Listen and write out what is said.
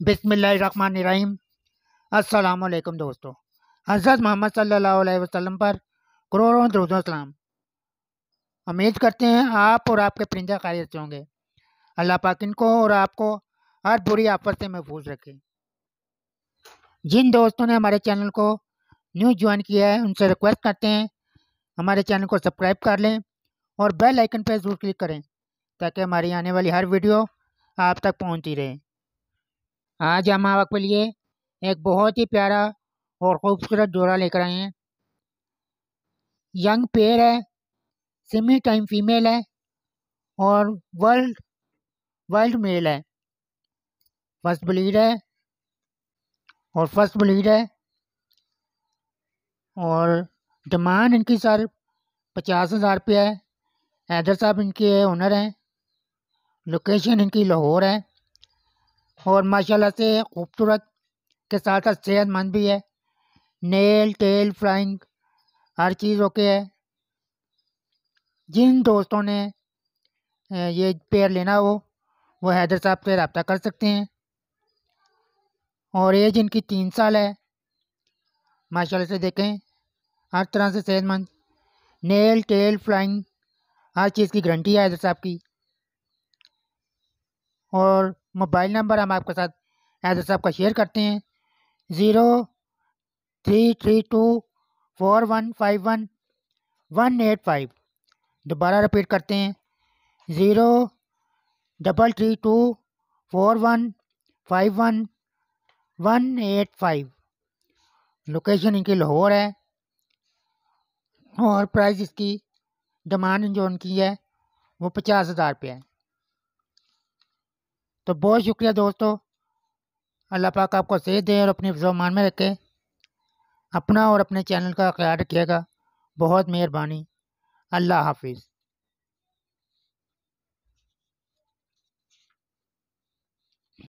बिस्मिल्लाहिर्रहमानिर्रहीम। अस्सलाम वालेकुम दोस्तों। हज़रत मोहम्मद सल्लल्लाहु अलैहि वसल्लम पर करोड़ों सलाम उम्मीद करते हैं आप और आपके परिंदा खैरियत से होंगे। अल्लाह पाक इनको और आपको हर बुरी आफत से महफूज रखे। जिन दोस्तों ने हमारे चैनल को न्यू ज्वाइन किया है, उनसे रिक्वेस्ट करते हैं, हमारे चैनल को सब्सक्राइब कर लें। और बेल आइकन पर ज़रूर क्लिक करें, ताकि हमारी आने वाली हर वीडियो आप तक पहुँचती रहे। आज हम आपके लिए एक बहुत ही प्यारा और ख़ूबसूरत जोड़ा लेकर आए हैं। यंग पेयर है सेमी टाइम फीमेल है और वर्ल्ड वर्ल्ड मेल है। फ़र्स्ट ब्लीड है और फ़र्स्ट ब्लीड है और डिमांड इनकी सर पचास हज़ार रुपये है। हैदर साहब इनके ओनर हैं लोकेशन इनकी लाहौर है और माशाल्लाह से खूबसूरत के साथ साथ सेहतमंद भी है। नेल टेल फ्लाइंग हर चीज़ ओके है। जिन दोस्तों ने ये पेयर लेना हो, वो हैदर साहब से रबता कर सकते हैं। और एज इनकी तीन साल है। माशाल्लाह से देखें, हर तरह से सेहतमंद। नेल टेल फ्लाइंग हर चीज़ की गारंटी है हैदर साहब की और मोबाइल नंबर हम आपके साथ हैदर साहब का शेयर करते हैं। Zero three three two four one five one one eight five दोबारा रिपीट करते हैं। Zero double three two four one five one one eight five location इनकी लाहौर है। और प्राइस इसकी डिमांड जो उनकी है, वो पचास हज़ार रुपये है। तो बहुत शुक्रिया दोस्तों। अल्लाह पाक आपको सेहत दे और अपने जमान में रखे। अपना और अपने चैनल का ख्याल रखिएगा। बहुत मेहरबानी। अल्लाह हाफिज़।